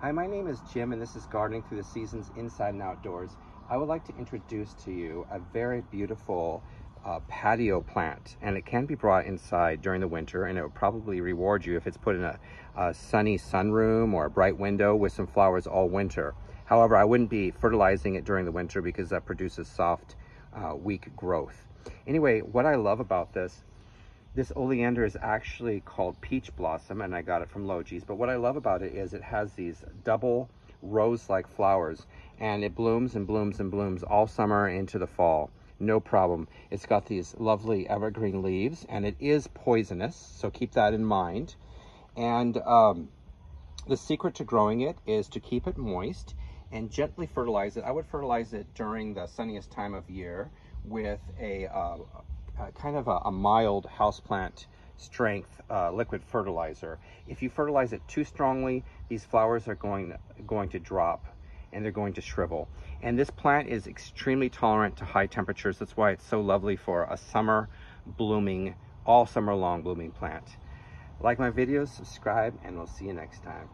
Hi, my name is Jim and this is Gardening Through the Seasons Inside and Outdoors. I would like to introduce to you a very beautiful uh, patio plant and it can be brought inside during the winter and it will probably reward you if it's put in a, a sunny sunroom or a bright window with some flowers all winter. However, I wouldn't be fertilizing it during the winter because that produces soft, uh, weak growth. Anyway, what I love about this this oleander is actually called peach blossom and I got it from Logee's. But what I love about it is it has these double rose-like flowers and it blooms and blooms and blooms all summer into the fall. No problem. It's got these lovely evergreen leaves and it is poisonous. So keep that in mind. And um, the secret to growing it is to keep it moist and gently fertilize it. I would fertilize it during the sunniest time of year with a, uh, uh, kind of a, a mild houseplant strength uh, liquid fertilizer. If you fertilize it too strongly, these flowers are going, going to drop and they're going to shrivel. And this plant is extremely tolerant to high temperatures. That's why it's so lovely for a summer blooming, all summer long blooming plant. Like my videos, subscribe, and we'll see you next time.